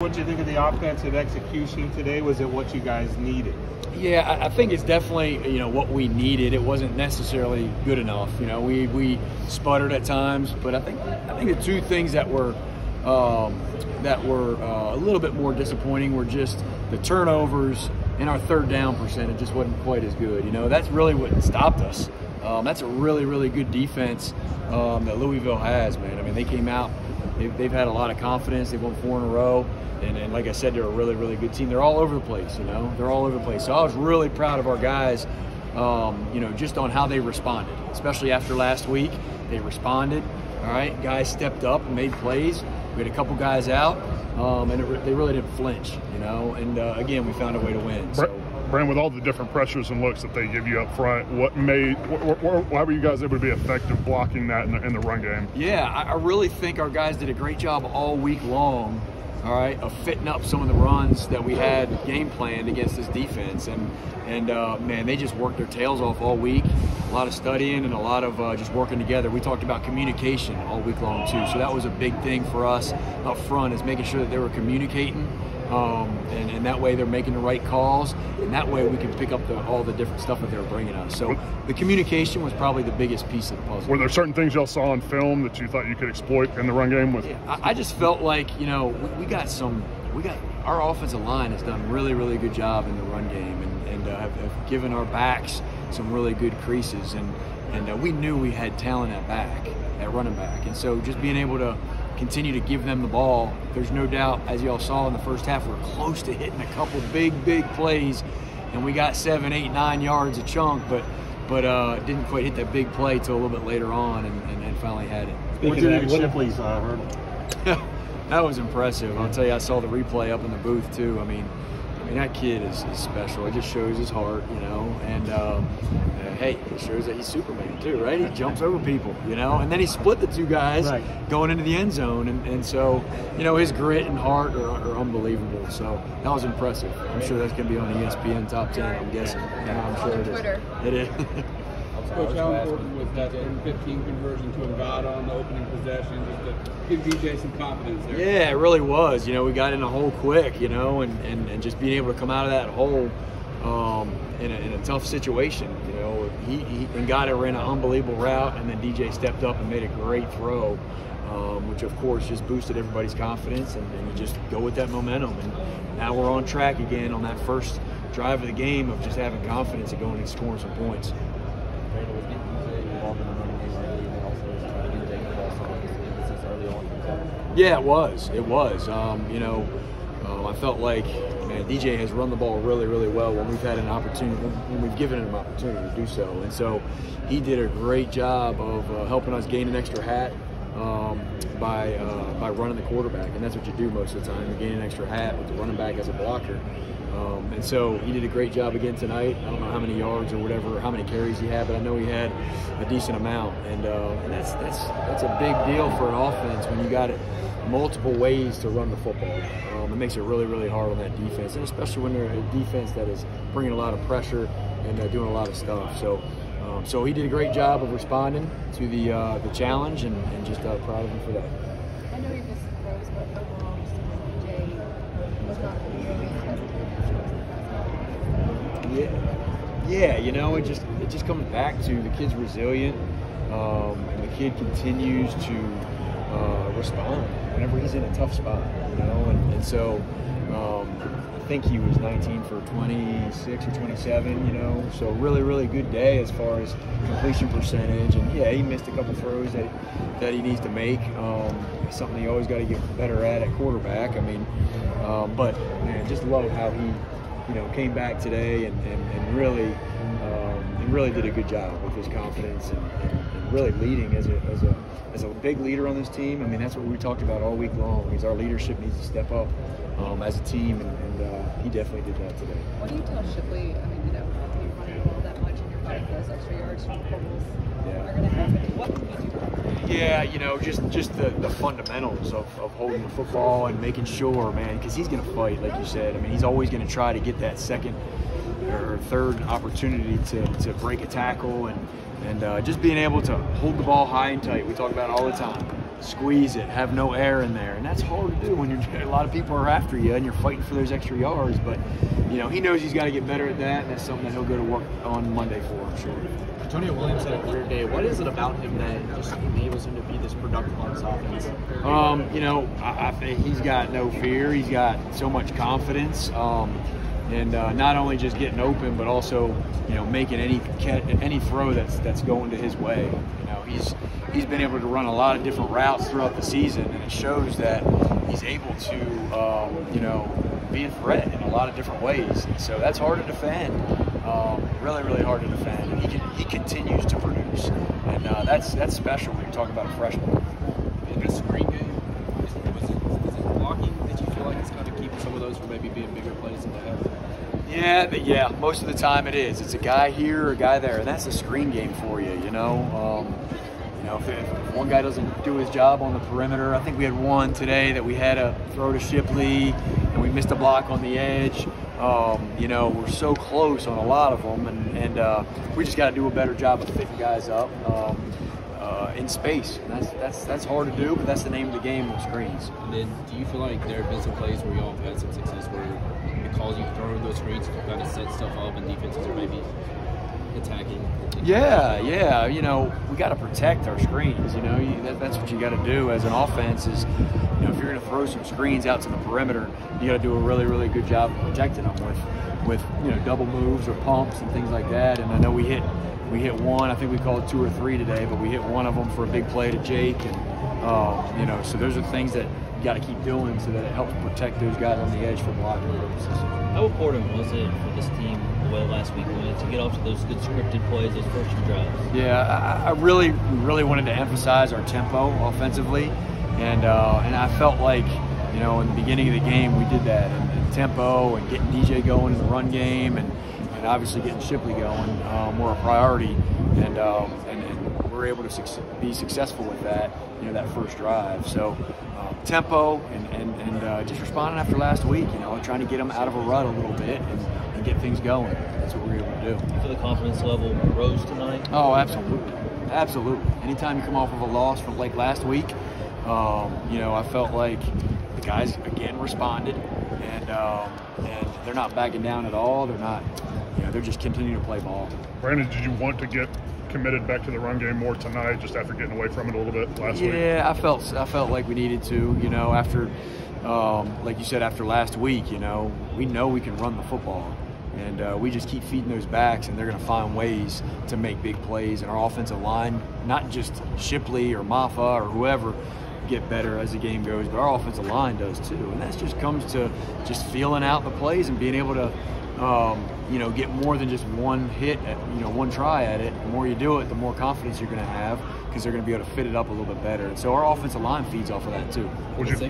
What do you think of the offensive execution today? Was it what you guys needed? Yeah, I, think it's definitely you know what we needed. It wasn't necessarily good enough. You know, we we sputtered at times, but I think I think the two things that were um, that were uh, a little bit more disappointing were just the turnovers and our third down percentage just wasn't quite as good. You know, that's really what stopped us. Um, that's a really really good defense um, that Louisville has, man. I mean, they came out. They've, they've had a lot of confidence. They've won four in a row. And, and, like I said, they're a really, really good team. They're all over the place, you know. They're all over the place. So I was really proud of our guys, um, you know, just on how they responded, especially after last week. They responded. All right, guys stepped up and made plays. We had a couple guys out, um, and it, they really didn't flinch, you know. And uh, again, we found a way to win. So. Brand, with all the different pressures and looks that they give you up front, what made, why were you guys able to be effective blocking that in the, in the run game? Yeah, I really think our guys did a great job all week long all right, of fitting up some of the runs that we had game planned against this defense. And and uh, man, they just worked their tails off all week. A lot of studying and a lot of uh, just working together. We talked about communication all week long too. So that was a big thing for us up front is making sure that they were communicating um, and, and, that way they're making the right calls, and that way we can pick up the, all the different stuff that they're bringing us. So the communication was probably the biggest piece of the puzzle. Were there certain things y'all saw on film that you thought you could exploit in the run game? With yeah, I, I, just felt like you know we, we, got some, we got our offensive line has done really really good job in the run game, and, and uh, have, have, given our backs some really good creases, and and uh, we knew we had talent at back, at running back, and so just being able to continue to give them the ball. There's no doubt, as y'all saw in the first half, we're close to hitting a couple big, big plays, and we got seven, eight, nine yards a chunk, but but uh, didn't quite hit that big play till a little bit later on, and, and, and finally had it. Speaking of that, Shipley's uh, hurdle. that was impressive. I'll tell you, I saw the replay up in the booth too. I mean, mean, that kid is, is, special. It just shows his heart, you know. And um, uh, hey, it shows that he's Superman too, right? He jumps over people, you know. And then he split the two guys right. going into the end zone, and, and so you know his grit and heart are, are, unbelievable. So that was impressive. I'm sure that's going to be on ESPN top ten. I'm guessing. Yeah, I'm sure it is. It is. Coach, how important was that 15 conversion to Ngata on the opening possession just to give DJ some confidence there? Yeah, it really was. You know, we got in a hole quick, you know, and, and, and just being able to come out of that hole um, in, a, in a tough situation. You know, he, he Ngata ran an unbelievable route, and then DJ stepped up and made a great throw. Um, which of course just boosted everybody's confidence, and, and, you just go with that momentum. And now we're on track again on that first drive of the game of just having confidence and going and scoring some points. Yeah, it was. It was. Um, you know, um, I felt like man, DJ has run the ball really, really well when we've had an opportunity, when we've given him an opportunity to do so. And so he did a great job of uh, helping us gain an extra hat um, by uh, by running the quarterback, and that's what you do most of the time. You gain an extra hat with the running back as a blocker. Um, and so he did a great job again tonight. I don't know how many yards or whatever, how many carries he had, but I know he had a decent amount. And, uh, and that's that's that's a big deal for an offense when you got multiple ways to run the football. Um, it makes it really really hard on that defense, and especially when they're a defense that is bringing a lot of pressure and uh, doing a lot of stuff. So. Um, so he did a great job of responding to the uh, the challenge, and, and just uh, proud of him for that. I know he missed throws, but overall, DJ was not yeah, yeah. You know, it just it just comes back to the kid's resilient, um, and the kid continues to uh, respond whenever he's in a tough spot. You know, and, and so um, think he was 19 for 26 or 27. You know, so really, really good day as far as completion percentage. And yeah, he missed a couple throws that that he needs to make. Um, something he always got to get better at at quarterback. I mean, um, but man, just love how he you know, came back today and, and, and really um, and really did a good job with his confidence and, and, really leading as a, as a as a big leader on this team. I mean, that's what we talked about all week long. Is our leadership needs to step up um, as a team, and, and uh, he definitely did that today. What do you tell Shipley? I mean, you know, you running the ball that much and you're fighting those extra yards from fumbles yeah. are going to happen. What can you do? Yeah, you know, just just the, the fundamentals of, of holding the football and making sure, man, because he's going to fight, like you said. I mean, he's always going to try to get that second or third opportunity to, to break a tackle and and uh, just being able to hold the ball high and tight. We talk about it all the time. Squeeze it, have no air in there, and that's hard to do when you're a lot of people are after you and you're fighting for those extra yards. But you know, he knows he's got to get better at that, and that's something that he'll go to work on Monday for, I'm sure. Antonio Williams had a career day. What is it about him that just enables him to be this productive on this offense? Um, you know, I, I think he's got no fear. He's got so much confidence, um, and uh, not only just getting open, but also you know making any any throw that's that's going to his way. He's he's been able to run a lot of different routes throughout the season, and it shows that he's able to um, you know be a threat in a lot of different ways. So that's hard to defend. Um, really, really hard to defend. And he can, he continues to produce, and uh, that's that's special when you're talking about a freshman. In the screen game, is, was it, is it blocking that you feel like it's kind of keeping some of those from maybe being bigger plays in the half? Yeah, but yeah, most of the time it is. It's a guy here, a guy there, and that's a screen game for you. You know, um, you know, if, if, one guy doesn't do his job on the perimeter, I think we had one today that we had a throw to Shipley, and we missed a block on the edge. Um, you know, we're so close on a lot of them, and, and uh, we just got to do a better job of picking guys up um, uh, in space. And that's that's that's hard to do, but that's the name of the game with screens. And then, do you feel like there have been some plays where y'all have had some success where you throw those screens, set stuff up, and defenses are maybe attacking? Yeah, yeah. You know, we got to protect our screens. You know, you, that, that's what you got to do as an offense. Is you know, if you're going to throw some screens out to the perimeter, you got to do a really, really good job of protecting them with, with you know, double moves or pumps and things like that. And I know we hit, we hit one. I think we called two or three today, but we hit one of them for a big play to Jake. And um, you know, so those are things that you got to keep doing so that it helps protect those guys on the edge for blocking purposes. How important was it for this team the way last week went to get off to those good scripted plays, those first few drives? Yeah, I, I really, really wanted to emphasize our tempo offensively, and uh, and I felt like, you know, in the beginning of the game we did that, and, and tempo and getting DJ going in the run game, and, and obviously getting Shipley going um, were a priority, and um, and we're able to suc- be successful with that, you know, that first drive. So um, tempo and, and, and uh, just responding after last week, you know, trying to get them out of a rut a little bit and, and get things going. That's what we're able to do. You feel the confidence level rose tonight? Oh, absolutely. Absolutely. Anytime you come off of a loss from like last week, um, you know, I felt like the guys again responded and um, and they're not backing down at all. They're not, you know, they're just continuing to play ball. Brandon, did you want to get committed back to the run game more tonight, just after getting away from it a little bit last yeah, week? Yeah, I felt I felt like we needed to. You know, after um, like you said, after last week, you know, we know we can run the football. And uh, we just keep feeding those backs, and they're going to find ways to make big plays. And our offensive line, not just Shipley or Mafah or whoever, get better as the game goes, but our offensive line does too. And that just comes to just feeling out the plays and being able to um, you know, get more than just one hit, at, you know, one try at it. The more you do it, the more confidence you're going to have because they're going to be able to fit it up a little bit better. And so our offensive line feeds off of that too. What'd you,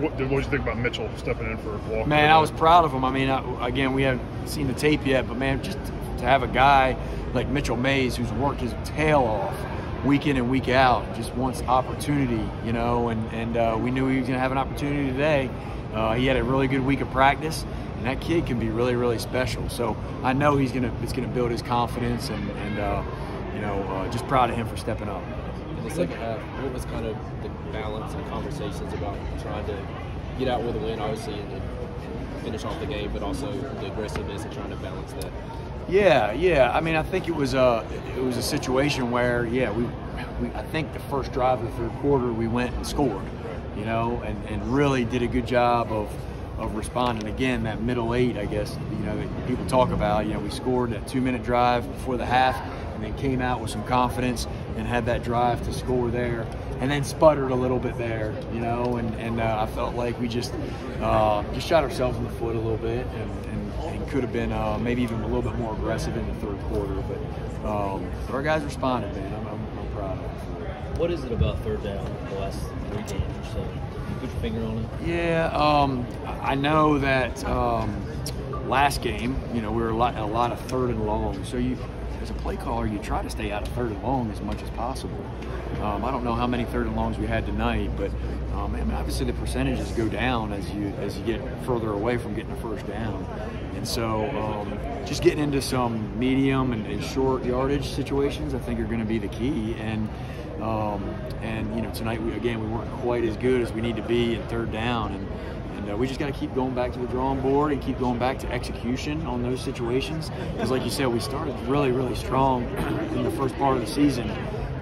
what did you think about Mitchell stepping in for Walker? Man, I was proud of him. I mean, I, again, we haven't seen the tape yet, but man, just to have a guy like Mitchell Mayes who's worked his tail off week in and week out, just wants opportunity, you know, and, and uh, we knew he was going to have an opportunity today. Uh, he had a really good week of practice and that kid can be really, really special. So I know he's gonna it's gonna build his confidence, and, and uh, you know, uh, just proud of him for stepping up. In the second half, what was kind of the balance and conversations about trying to get out with a win, obviously, and finish off the game, but also the aggressiveness and trying to balance that? Yeah, yeah. I mean, I think it was a it was a situation where yeah, we, we I think the first drive of the third quarter we went and scored, you know, and, and really did a good job of of responding. Again, that middle eight, I guess, you know, people talk about. You know, we scored that two-minute drive before the half, and then came out with some confidence and had that drive to score there, and then sputtered a little bit there, you know, and, and uh, I felt like we just uh, just shot ourselves in the foot a little bit, and, and, and could have been uh, maybe even a little bit more aggressive in the third quarter, but, um, but our guys responded, man. I'm, I'm, I'm proud of. What is it about third down the last three games or so? put your finger on it? Yeah, um, I know that um, last game, you know, we were a lot, a lot of third and long. So you, as a play caller, you try to stay out of third and long as much as possible. Um, I don't know how many third and longs we had tonight, but um, I mean, obviously the percentages go down as you as you get further away from getting a first down. And so, um, just getting into some medium and, and, short yardage situations, I think, are going to be the key. And Um, and you know, tonight we again we weren't quite as good as we need to be in third down, and and uh, we just got to keep going back to the drawing board and keep going back to execution on those situations. Because, like you said, we started really, really strong in the first part of the season,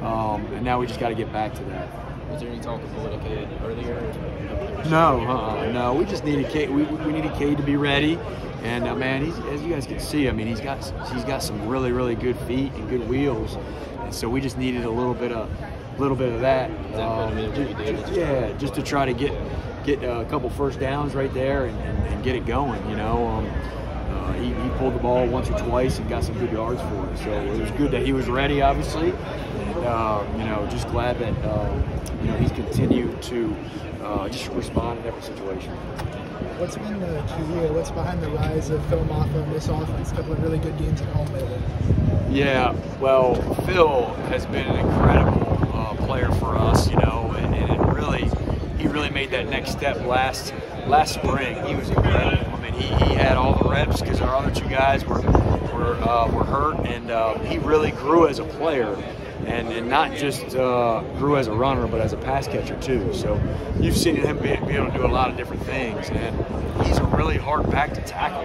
um, and now we just got to get back to that. Was there any talk of kid earlier? No, uh, no, we just needed Cade. We, we needed Cade to be ready, and uh, man, he's, as you guys can see, I mean, he's got he's got some really, really good feet and good wheels, and so we just needed a little bit of little bit of that. Um, just, yeah, just to try to get get a couple first downs right there and, and, and get it going. You know, um, uh, he, he, pulled the ball once or twice and got some good yards for us. So it was good that he was ready, obviously. And, uh, you know, just glad that uh, you know he's continued to uh, just respond in every situation. What's been the key or what's behind the rise of Phil Mafah in this offense? A couple of really good games at home lately. Yeah, well, Phil has been an incredible player for us, you know, and, and really he really made that next step last last spring. He was incredible. I mean, he, he had all the reps because our other two guys were were, uh, were hurt, and uh, he really grew as a player. And, and not just uh, grew as a runner, but as a pass catcher too. So you've seen him be, be able to do a lot of different things, and he's a really hard back to tackle.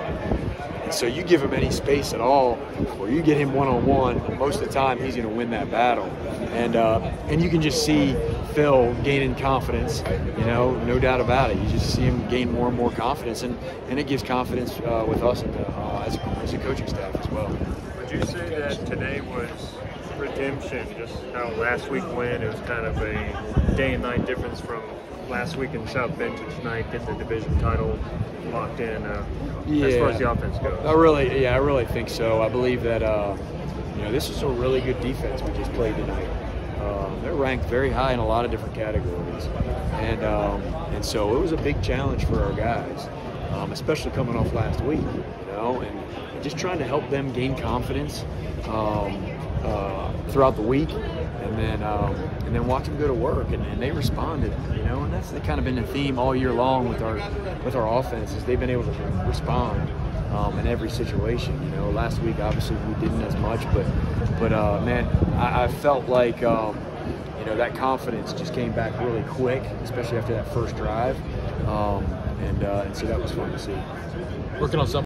And so you give him any space at all, or you get him one on one, most of the time he's going to win that battle. And uh, and you can just see Phil gaining confidence, you know, no doubt about it. You just see him gain more and more confidence, and, and it gives confidence uh, with us the, uh, as, as a coaching staff as well. Would you say that today was redemption, just how last week went, it was kind of a day and night difference from last week in South Bend to tonight, get the division title locked in uh, yeah. as far as the offense goes? I really, yeah, I really think so. I believe that, uh, you know, this is a really good defense we just played tonight. Um, they're ranked very high in a lot of different categories, and um, and so it was a big challenge for our guys, um, especially coming off last week, you know, and just trying to help them gain confidence um, uh, throughout the week, and then um, and then watch them go to work, and, and, they responded, you know, and that's kind of been the theme all year long with our with our offense is they've been able to respond um, in every situation. You know, last week obviously we didn't as much, but but uh, man, I, I, felt like um, you know that confidence just came back really quick, especially after that first drive, um, and uh, and so that was fun to see. Working on something.